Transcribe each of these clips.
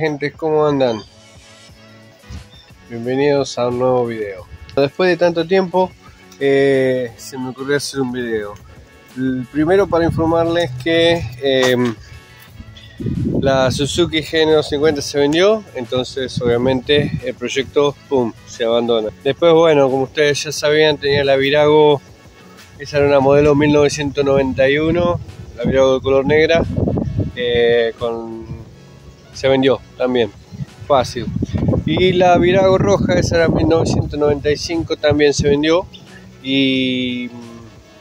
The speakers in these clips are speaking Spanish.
gente? ¿Cómo andan? Bienvenidos a un nuevo video. Después de tanto tiempo eh, se me ocurrió hacer un video. El primero para informarles que em, la Suzuki G950 se vendió, entonces obviamente el proyecto se abandona. Después bueno, como ustedes ya sabían, tenía la Virago, esa era una modelo 1991, la Virago de color negra, eh, con, se vendió también, fácil. Y la Virago roja, esa era 1995, también se vendió. Y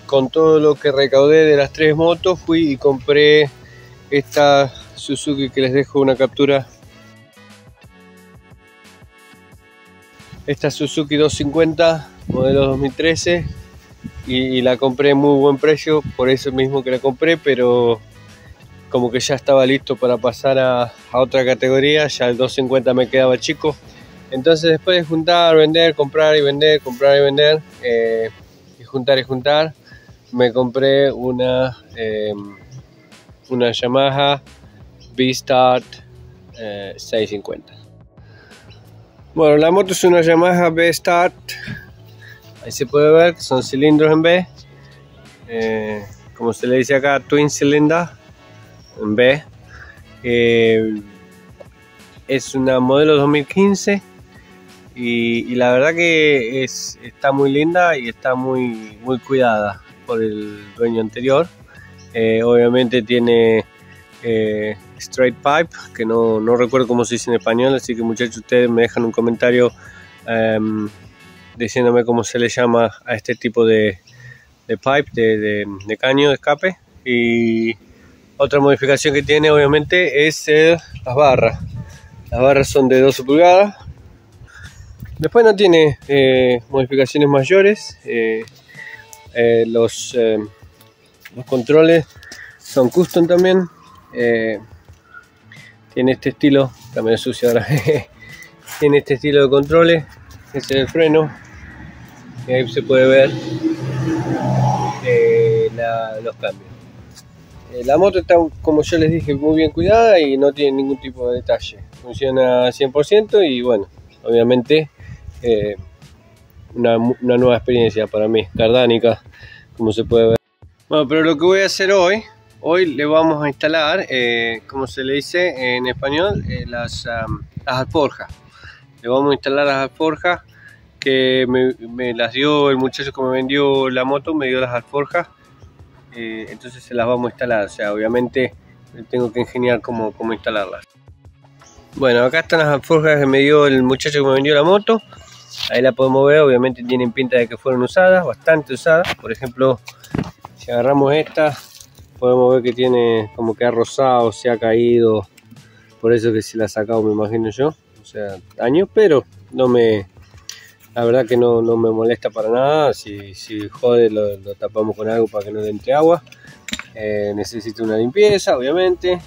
con todo lo que recaudé de las tres motos, fui y compré esta Suzuki que les dejo una captura. Esta Suzuki 250, modelo 2013. Y, y la compré muy buen precio, por eso mismo que la compré, pero como que ya estaba listo para pasar a, otra categoría, ya el 250 me quedaba chico. Entonces después de juntar, vender, comprar y vender, comprar y vender, eh, y juntar y juntar, me compré una, eh, una Yamaha B-Start 650. Eh, bueno, la moto es una Yamaha B-Start, ahí se puede ver son cilindros en B, como se le dice acá, Twin Cylinder B. Eh, es una modelo 2015 y, la verdad que es, está muy linda y está muy, muy cuidada por el dueño anterior. Eh, obviamente tiene eh, straight pipe, que no, no, recuerdo cómo se dice en español, así que muchachos ustedes me dejan un comentario em, diciéndome cómo se le llama a este tipo de, de pipe, de, de caño de escape. Y otra modificación que tiene obviamente es las barras. Las barras son de 12 pulgadas. Después no tiene eh, modificaciones mayores. Eh, eh, los, los controles son custom también. tiene este estilo, también es sucio ahora. tiene este estilo de controles. Ese es el freno. Y ahí se puede ver los cambios. Eh, la moto está, como yo les dije, muy bien cuidada y no tiene ningún tipo de detalle. Funciona 100% y bueno, obviamente eh, una, nueva experiencia para mí, cardánica, como se puede ver. Bueno, pero lo que voy a hacer hoy, hoy le vamos a instalar, eh, como se le dice en español, las, alforjas. Le vamos a instalar las alforjas que me, me las dio el muchacho que me vendió la moto, me dio las alforjas eh, entonces se las vamos a instalar, o sea, obviamente tengo que ingeniar cómo, cómo instalarlas. Bueno, acá están las alforjas que me dio el muchacho que me vendió la moto. Ahí la podemos ver, obviamente tienen pinta de que fueron usadas, bastante usadas. Por ejemplo, si agarramos esta, podemos ver que tiene como que ha rozado, se ha caído. Por eso que se la ha sacado, me imagino yo. O sea, daño, pero no me, la verdad que no, me molesta para nada. Si, jode, lo, tapamos con algo para que no entre agua. Eh, necesita una limpieza, obviamente.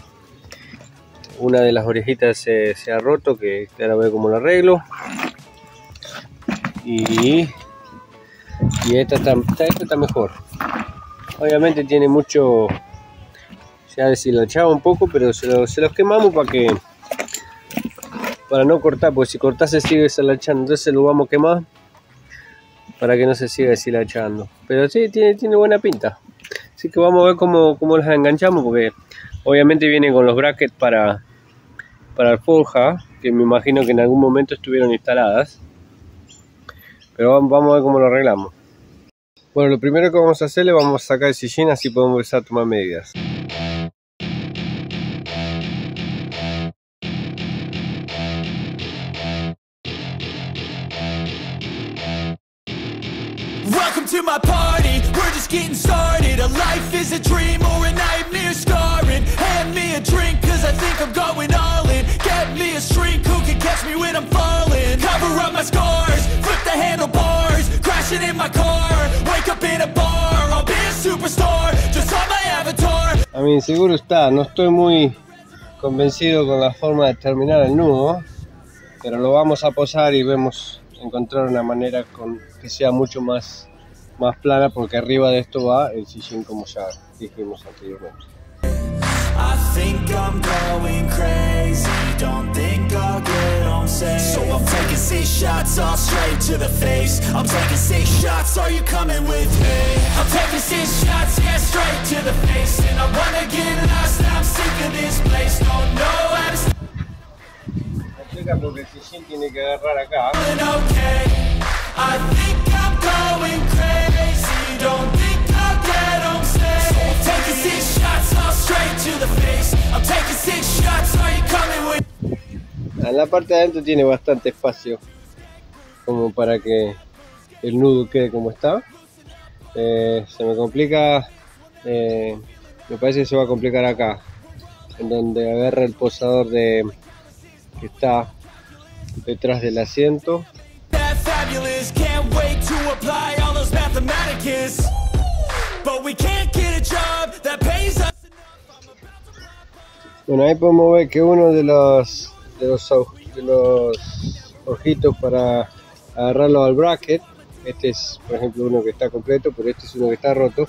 Una de las orejitas se, ha roto, que ahora ver cómo lo arreglo. Y, y esta, está, mejor. Obviamente tiene mucho. Se ha deshilachado un poco, pero se los quemamos para que para no cortar, porque si cortas se sigue deshilachando, entonces lo vamos a quemar para que no se siga deshilachando. Pero sí, tiene, buena pinta. Así que vamos a ver cómo, las enganchamos, porque obviamente viene con los brackets para, para forja, que me imagino que en algún momento estuvieron instaladas. Pero vamos a ver cómo lo arreglamos. Bueno, lo primero que vamos a hacer le vamos a sacar el sillín, así podemos empezar a tomar medidas. Getting started A life is a dream or a nightmare scarring. Hand me a drink cause I think I'm going all in. Get me a shrink who can catch me when I'm falling. Cover up my scars, flip the handlebars Crashing in my car, wake up in a bar I'll be a superstar, just on my avatar. A mí seguro está, no estoy muy convencido con la forma de terminar el nudo pero lo vamos a posar y vemos encontrar una manera con que sea mucho más más plana porque arriba de esto va el sillín como ya dijimos anteriormente. I think I'm going crazy. Don't think I'll get safe. So I'm taking six shots all straight to the face. I'm taking six shots. Are you coming with me? I'm taking six shots, yeah, straight to the face. And I wanna get lost. I'm sick of this place. Don't know how to porque Shishin tiene que agarrar acá. okay. I think En la parte de adentro tiene bastante espacio como para que el nudo quede como está. Eh, se me complica, eh, me parece que se va a complicar acá, en donde agarra el posador de que está detrás del asiento. Bueno, ahí podemos ver que uno de los de los, de ojitos para agarrarlo al bracket, este es por ejemplo uno que está completo, pero este es uno que está roto,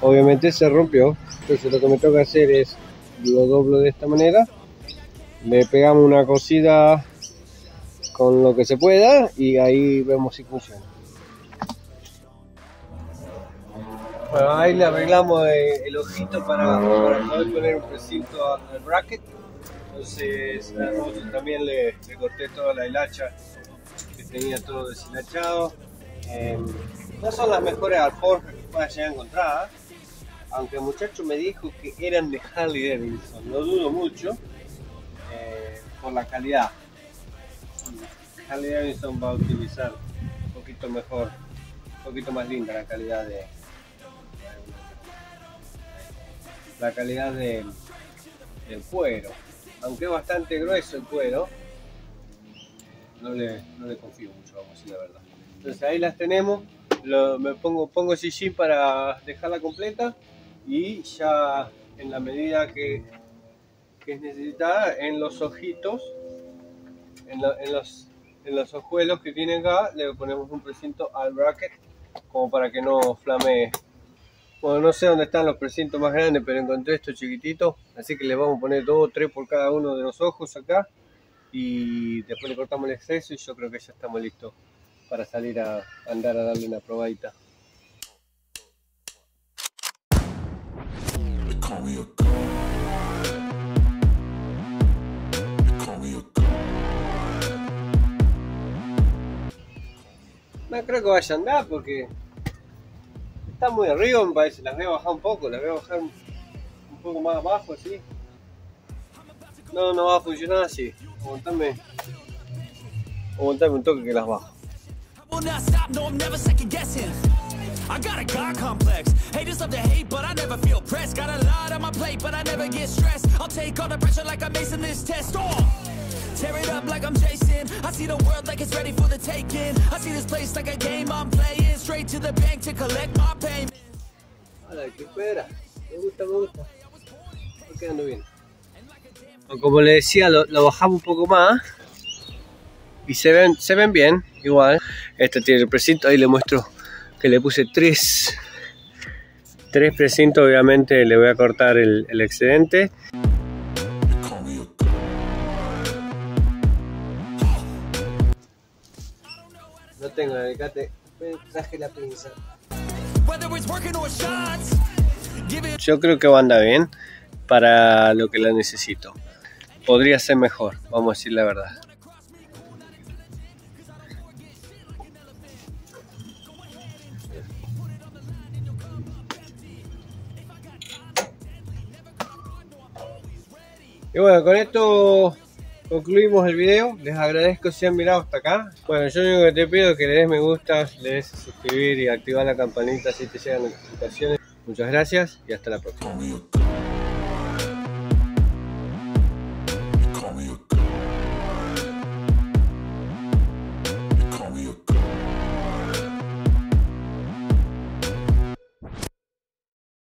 obviamente se rompió, entonces lo que me toca hacer es lo doblo de esta manera, le pegamos una cosida con lo que se pueda y ahí vemos si funciona. Bueno, ahí le arreglamos eh, el ojito para, para poder poner un precinto al bracket. Entonces también le, corté toda la hilacha que tenía todo deshilachado. Eh, no son las mejores alforjas que puedas llegar a encontrar, ¿eh? aunque el muchacho me dijo que eran de Harley Davidson. No dudo mucho eh, por la calidad. Harley Davidson va a utilizar un poquito mejor, un poquito más linda la calidad de, la calidad de- del cuero. Aunque es bastante grueso el cuero, no le, confío mucho, vamos a decir la verdad. Entonces ahí las tenemos, me pongo, pongo sillín para dejarla completa y ya en la medida que, es necesitada, en los ojitos, en los ojuelos que tiene acá, le ponemos un precinto al bracket como para que no flamee bueno, no sé dónde están los precintos más grandes, pero encontré estos chiquititos. Así que les vamos a poner dos o tres por cada uno de los ojos acá. Y después le cortamos el exceso y yo creo que ya estamos listos para salir a andar a darle una probadita. No creo que vaya a andar porque está muy arriba, me parece. Las voy a bajar un poco, las voy a bajar un, poco más abajo así. No, no va a funcionar así. Aguantame. Aguantame un toque que las bajo. I got a God complex. Haters love to hate, but I never feel pressed. Got a lot on my plate, but I never get stressed. I'll take all the pressure like I'm acing this test. Oh! Tear it up like I'm Jason. I see the world like it's ready for the taking. I see this place like a game I'm playing. Straight to the bank to collect my payment. Hola, ¿qué espera? Me gusta, me gusta. Está quedando bien. Como le decía, lo, lo bajamos un poco más. Y se ven, se ven bien, igual. Este tiene el precinto, ahí le muestro que le puse tres, tres precintos. Obviamente le voy a cortar el, el excedente. Tengo alicate, traje la pinza. Yo creo que va a andar bien para lo que la necesito. Podría ser mejor, vamos a decir la verdad. Y bueno, con esto concluimos el video. Les agradezco si han mirado hasta acá. Bueno, yo lo único que te pido es que le des me gusta, le des suscribir y activar la campanita así te llegan notificaciones. Muchas gracias y hasta la próxima.